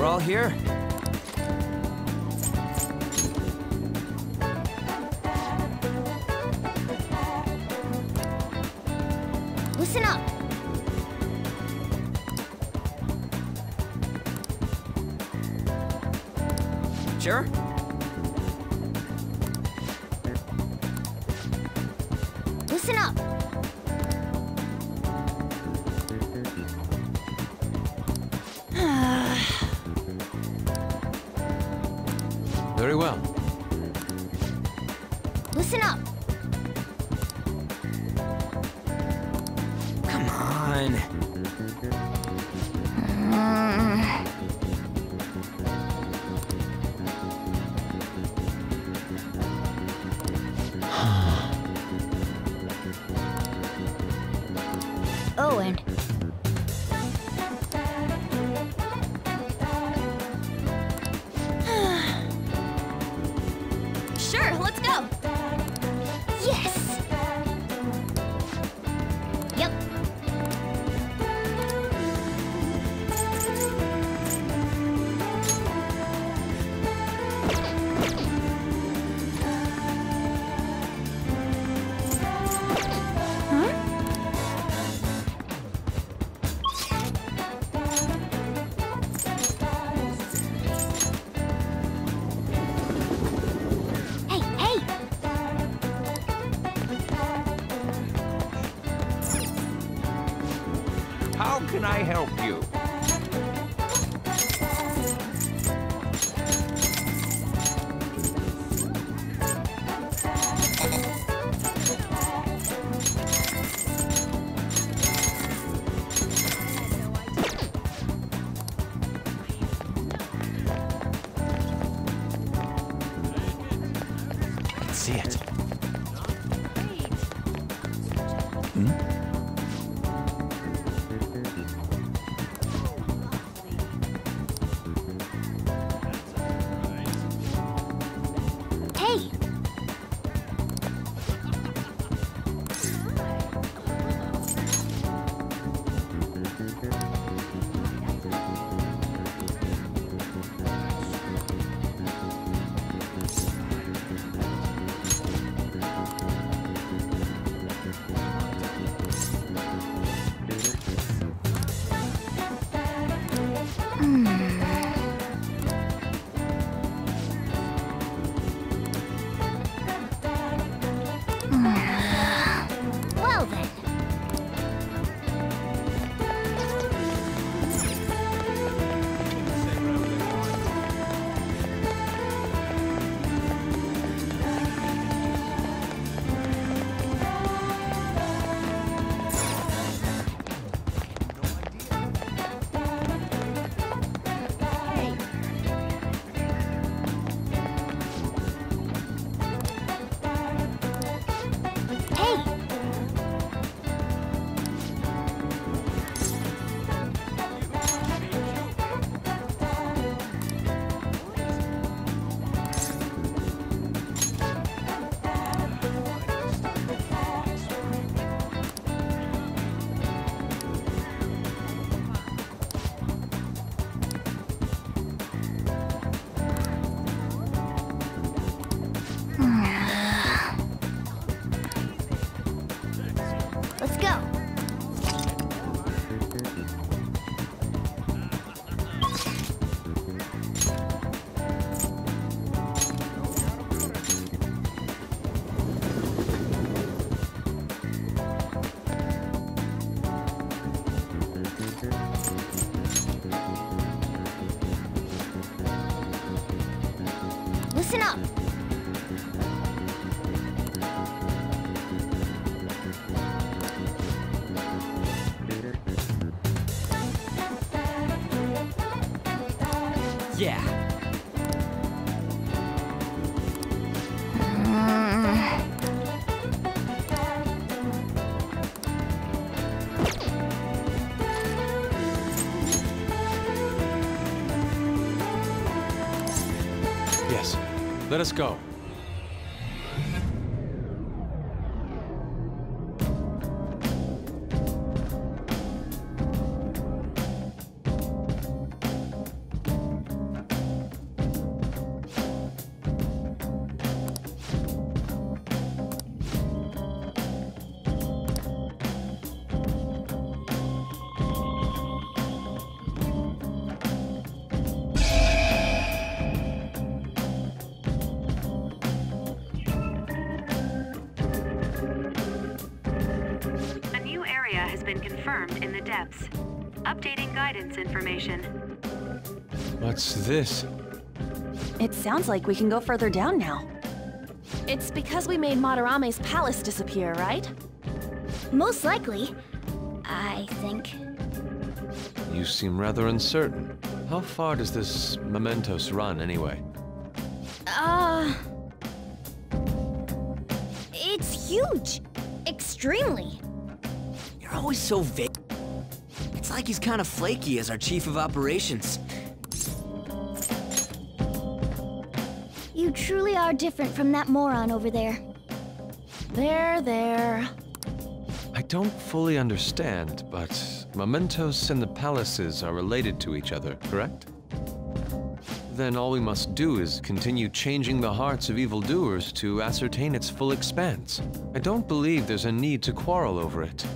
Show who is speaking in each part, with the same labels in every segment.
Speaker 1: We're all here?
Speaker 2: の us go. This?
Speaker 3: It sounds like we can go further down now. It's because we made Madarame's palace disappear, right?
Speaker 1: Most likely. I think.
Speaker 2: You seem rather uncertain. How far does this Mementos run, anyway?
Speaker 1: Uh. It's huge. Extremely.
Speaker 4: You're always so vague. It's like he's kind of flaky as our chief of operations.
Speaker 1: You truly are different from that moron over there.
Speaker 3: There, there.
Speaker 2: I don't fully understand, but Mementos and the palaces are related to each other, correct? Then all we must do is continue changing the hearts of evildoers to ascertain its full expanse. I don't believe there's a need to quarrel over it.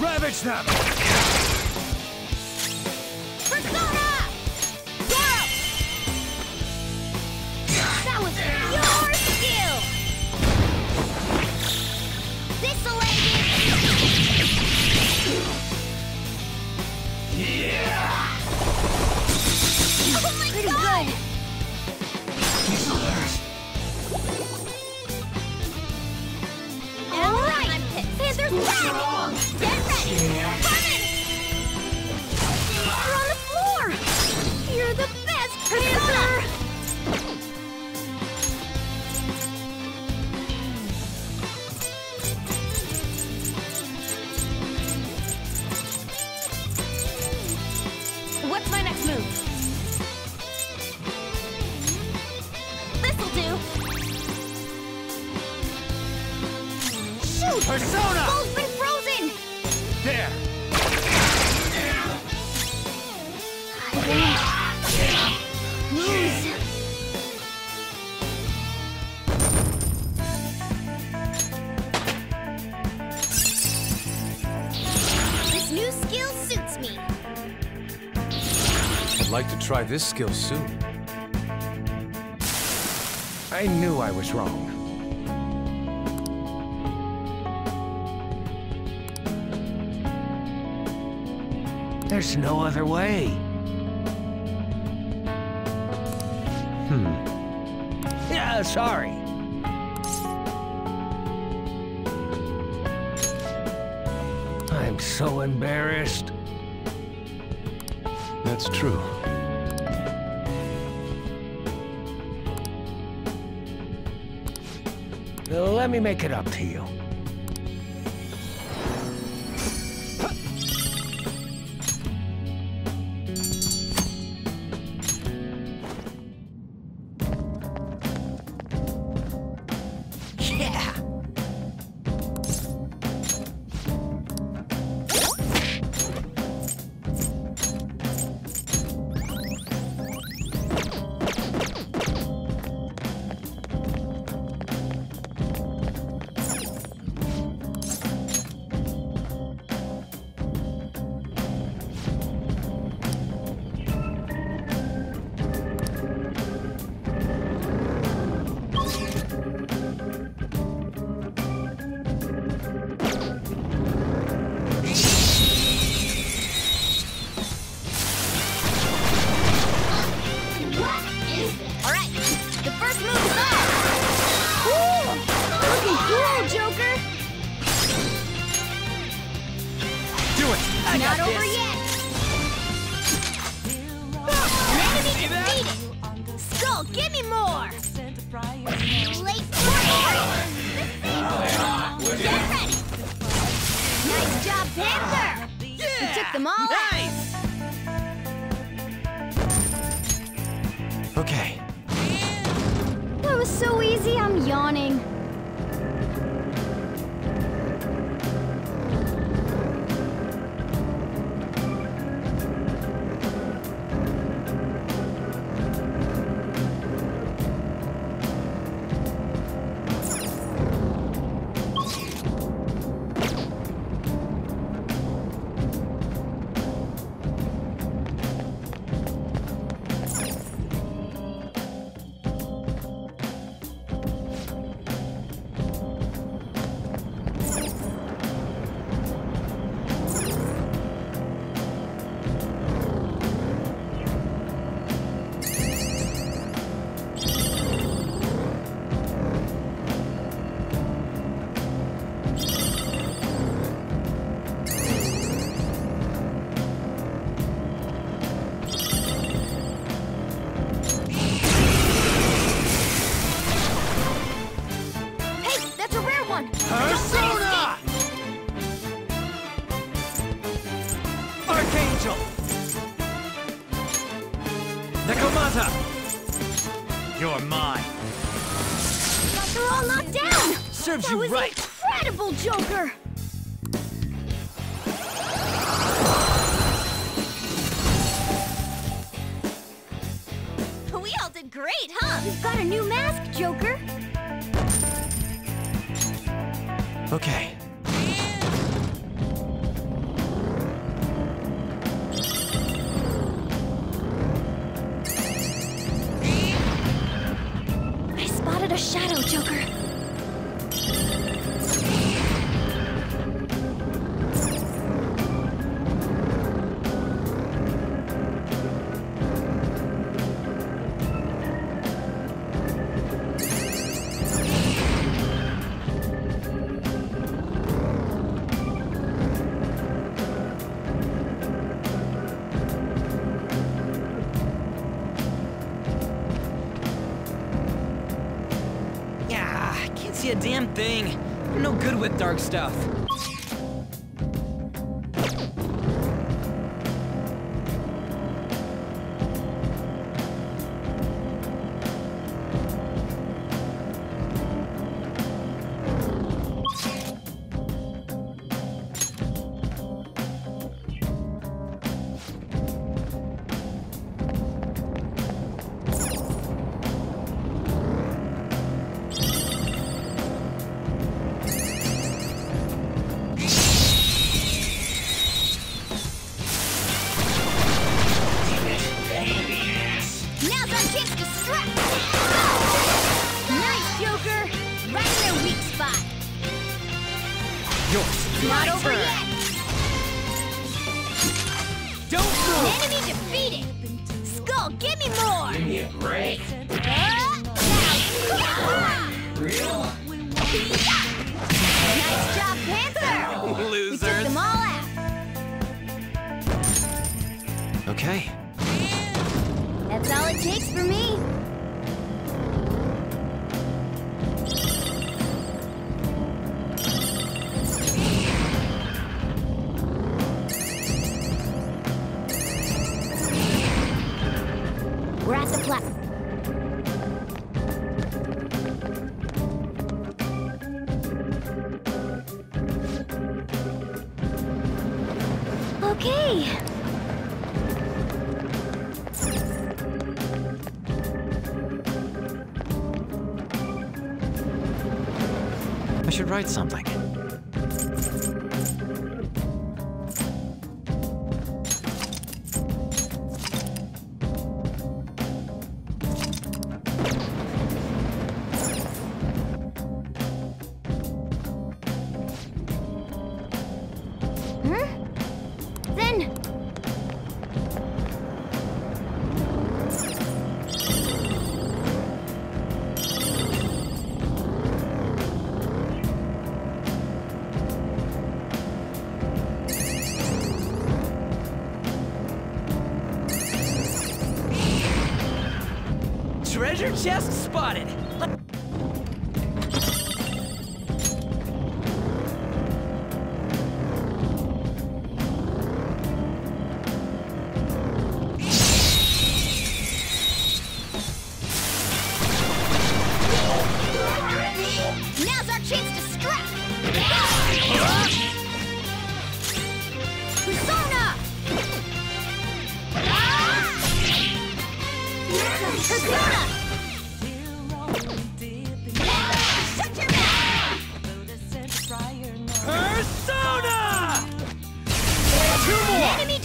Speaker 5: Ravage them!
Speaker 1: Persona! Zorro! That was your skill! This'll end it! Yeah! Oh my Pretty god! Good.
Speaker 3: Alright! Panther's back! You're on the floor! You're the best, Katana! this skill
Speaker 2: soon.
Speaker 1: I knew I was wrong. There's no other way. Hmm. Yeah, sorry. I'm so embarrassed.
Speaker 2: That's true.
Speaker 1: Let me make it up to you. serves you right.
Speaker 3: Incredible, Joker.
Speaker 1: Stuff.
Speaker 2: Okay.
Speaker 1: I should write something.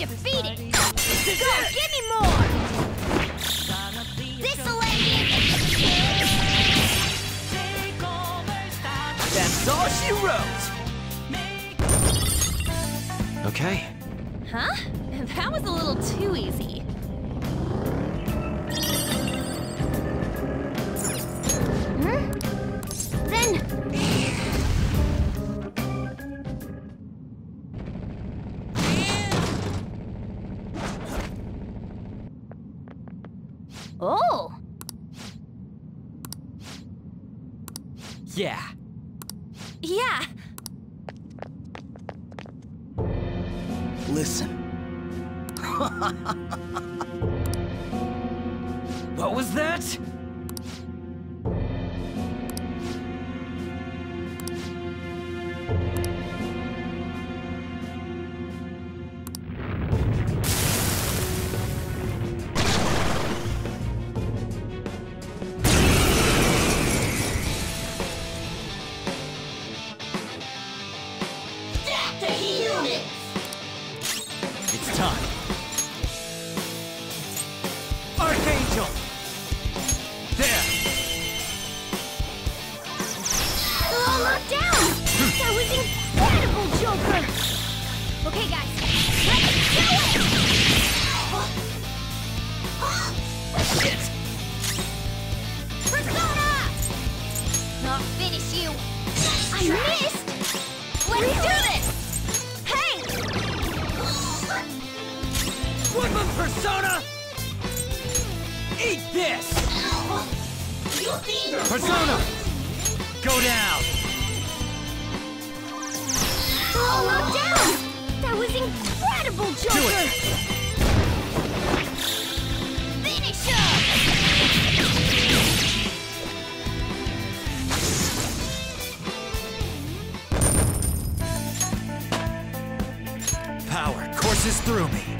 Speaker 1: More!
Speaker 4: Enemy defeated! Go, give me more! This'll end it!
Speaker 1: That's all she wrote!
Speaker 2: Okay.
Speaker 6: Huh? That was a little too easy.
Speaker 4: Joker! Okay, guys, let's do it!
Speaker 1: Shit!
Speaker 4: Persona! I'll finish you! I missed! Let's do this! Hey!
Speaker 1: Woodman Persona! Eat this! Persona!
Speaker 6: Go down!
Speaker 1: Oh, down! That was incredible, Joker! Finish him!
Speaker 6: Power courses through me.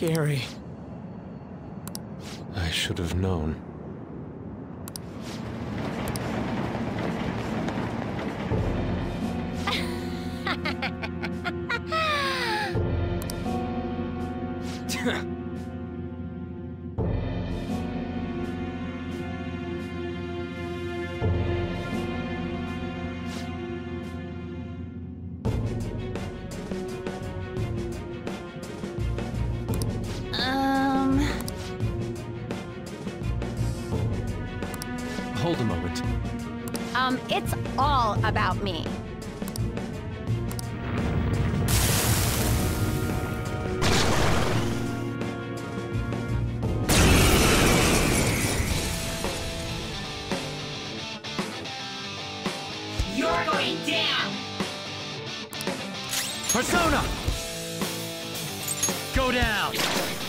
Speaker 6: Scary.
Speaker 3: About me.
Speaker 5: You're going down!
Speaker 6: Persona! Go down!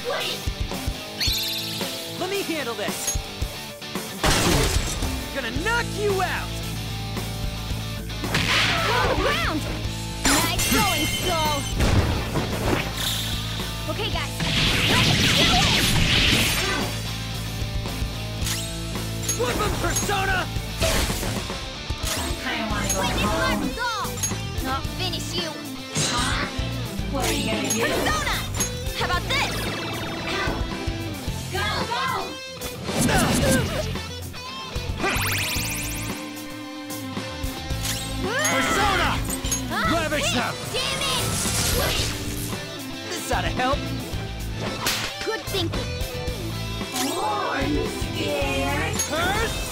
Speaker 5: Wait!
Speaker 4: Let me handle this.
Speaker 6: Gonna knock you out!
Speaker 1: Go around! Nice going, Skull! Okay, guys. Let's do it!
Speaker 6: Flip him, Persona!
Speaker 1: Witness my resolve! Not finish you!
Speaker 5: What are you gonna do?
Speaker 1: Persona! How about this?
Speaker 5: Go, go!
Speaker 6: Persona!
Speaker 1: Huh?
Speaker 6: Lavish
Speaker 1: Hey,
Speaker 6: them.
Speaker 1: Damn it!
Speaker 4: This oughta help.
Speaker 1: Good thinking.
Speaker 5: Are you scared?
Speaker 6: Persona!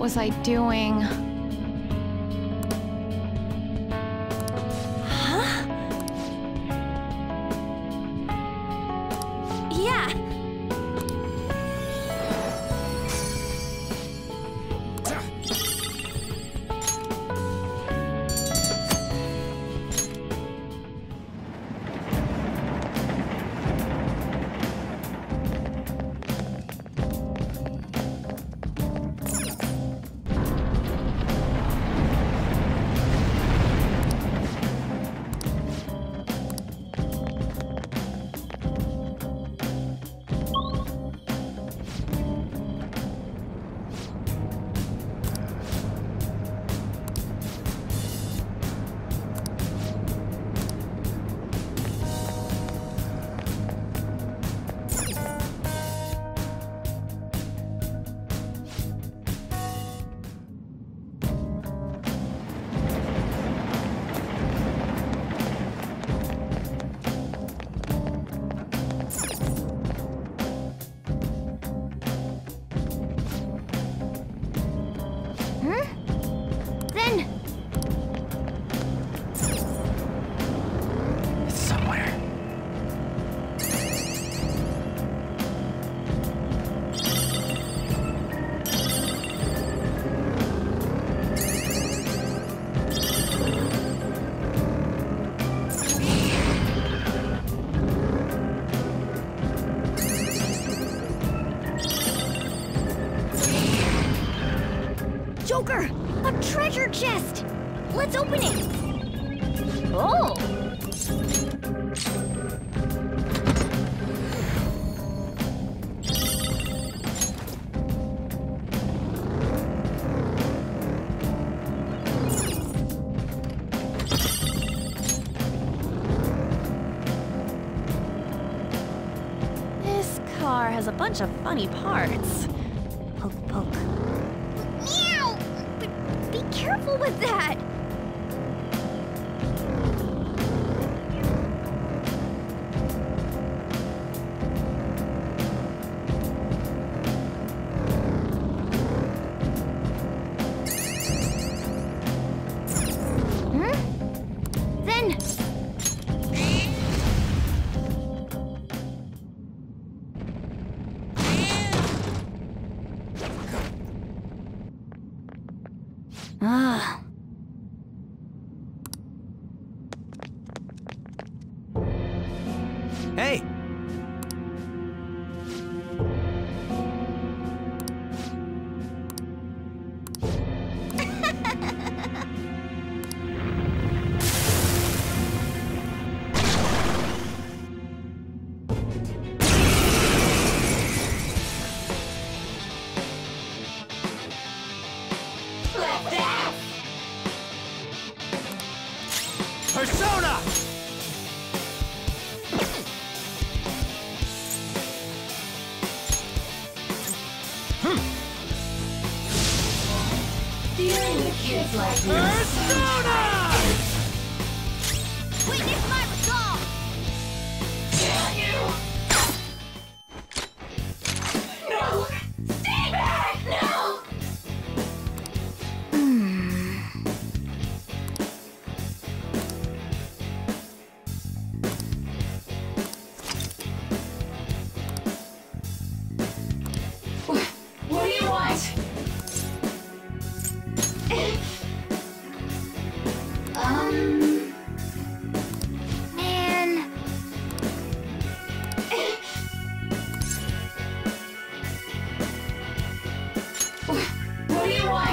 Speaker 3: What was I doing? chest.
Speaker 1: Let's open it. Oh!
Speaker 3: This car has a bunch of funny parts.
Speaker 4: Hey,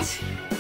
Speaker 1: What?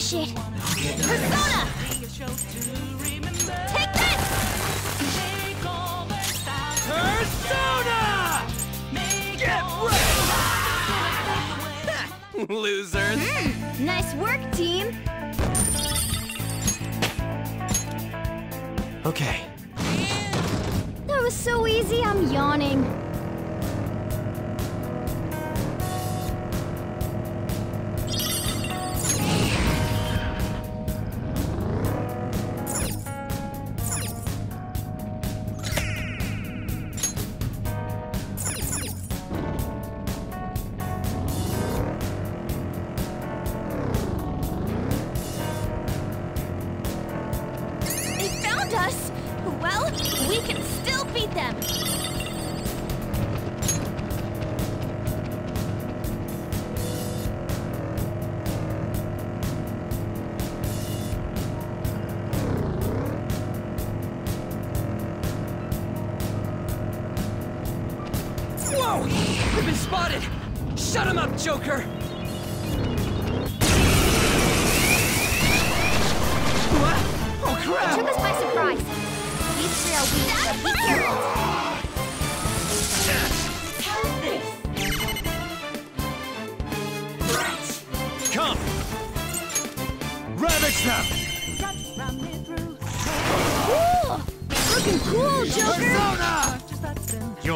Speaker 6: Persona!
Speaker 1: Take this!
Speaker 6: Persona! Get!
Speaker 4: Losers.
Speaker 1: Mm, nice work, team.
Speaker 4: Okay.
Speaker 1: That was so easy, I'm yawning.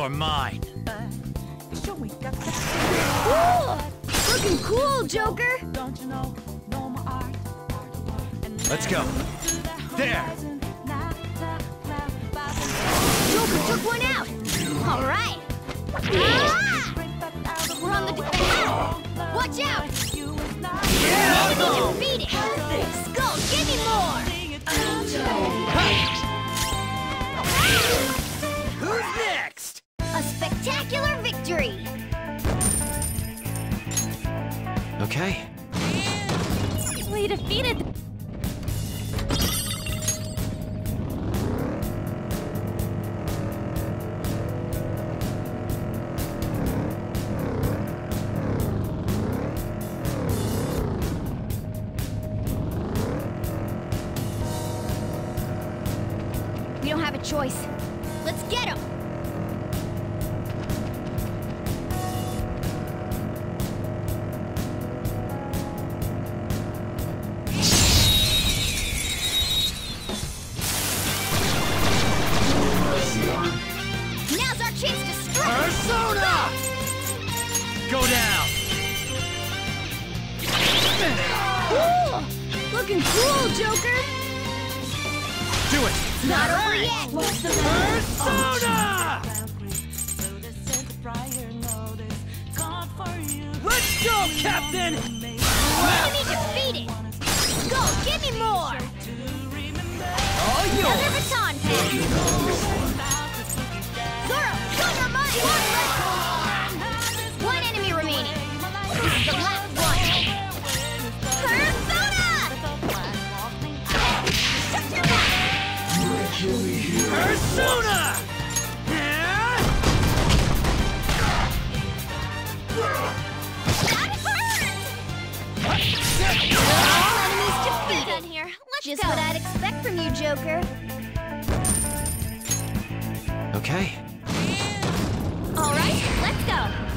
Speaker 6: You're mine.
Speaker 1: Uh! Looking cool, Joker!
Speaker 6: Let's go. There!
Speaker 1: Joker took one out! Alright! Ah! We're on the defense! Watch out! Yeah! Skull, give me more!
Speaker 2: Okay.
Speaker 3: We defeated
Speaker 1: Not over yet!
Speaker 6: Persona! Let's go, Captain!
Speaker 1: Enemy defeated! Go, give me more!
Speaker 6: All
Speaker 1: Another baton pass! Zorro, show hurt! All enemies defeated. Done here. Let's Just what I'd expect from you, Joker.
Speaker 2: Okay.
Speaker 1: All right, let's go.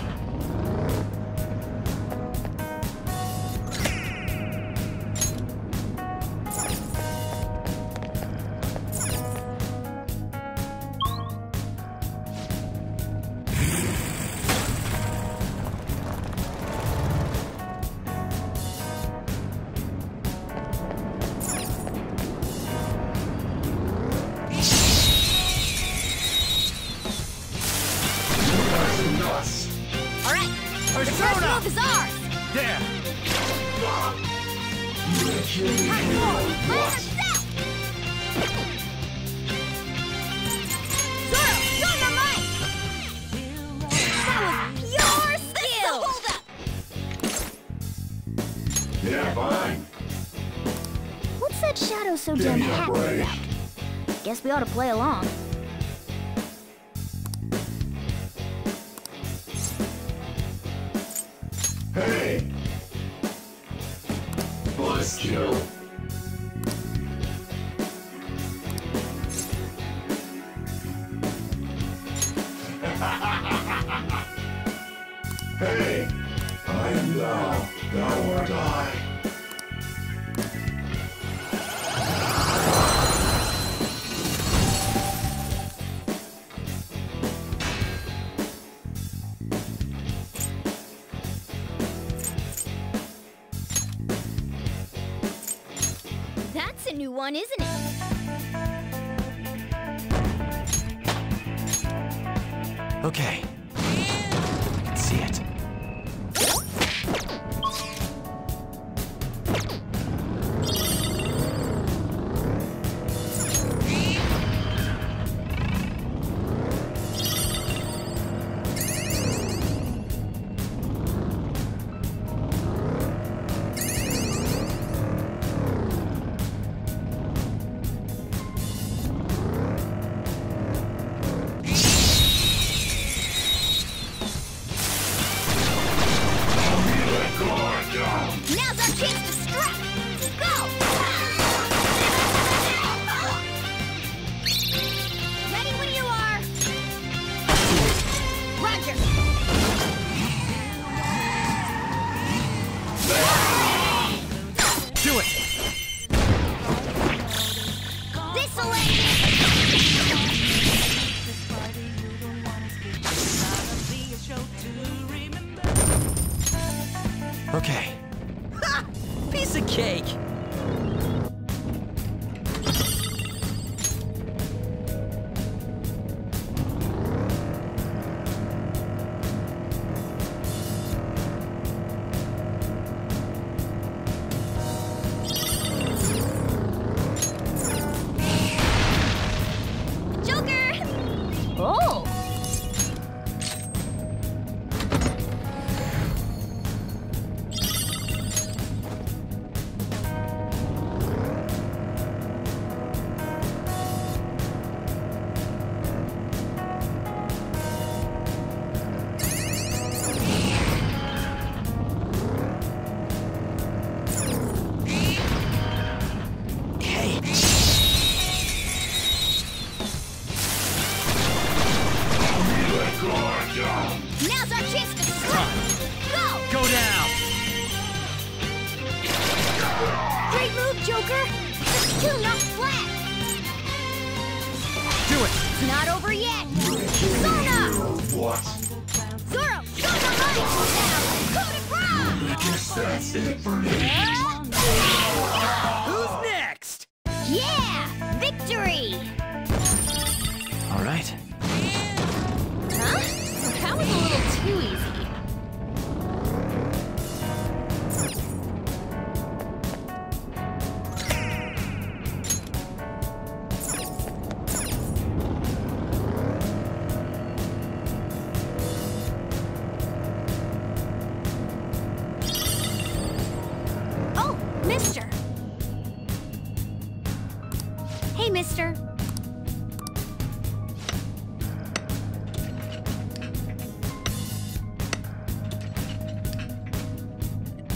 Speaker 7: Give
Speaker 1: damn
Speaker 7: me a break.
Speaker 1: Guess we ought to play along.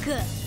Speaker 1: Good.